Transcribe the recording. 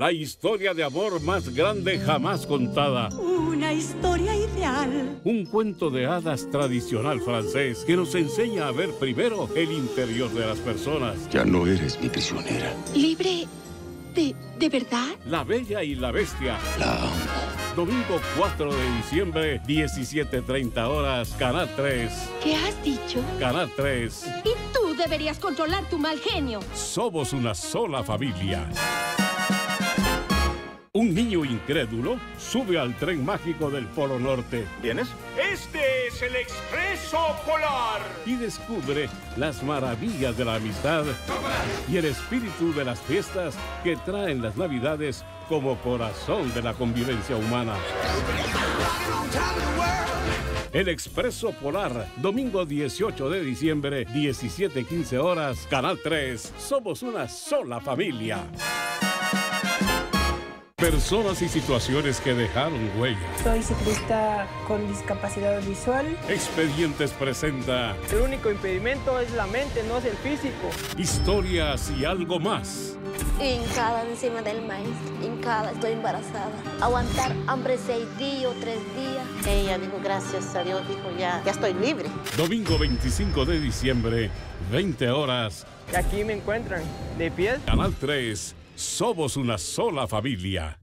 la historia de amor más grande jamás contada. Una historia ideal. Un cuento de hadas tradicional francés que nos enseña a ver primero el interior de las personas. Ya no eres mi prisionera. ¿Libre de, de verdad? La Bella y la Bestia. La amo. Domingo 4 de diciembre, 17.30 horas, Canal 3. ¿Qué has dicho? Canal 3. Y tú deberías controlar tu mal genio. Somos una sola familia. Un niño incrédulo sube al tren mágico del Polo Norte. ¿Vienes? Este es el Expreso Polar. Y descubre las maravillas de la amistad y el espíritu de las fiestas que traen las Navidades como corazón de la convivencia humana. El Expreso Polar, domingo 18 de diciembre, 17:15 horas, Canal 3. Somos una sola familia. Personas y situaciones que dejaron huella. Soy ciclista con discapacidad visual. Expedientes presenta El único impedimento es la mente, no es el físico. historias y algo más. Hincada encima del maíz, hincada, estoy embarazada. Aguantar hambre seis días o tres días. Ella dijo, gracias a Dios, dijo, ya, ya estoy libre. Domingo 25 de diciembre, 20 horas, Y aquí me encuentran, de pie. Canal 3. Somos una sola familia.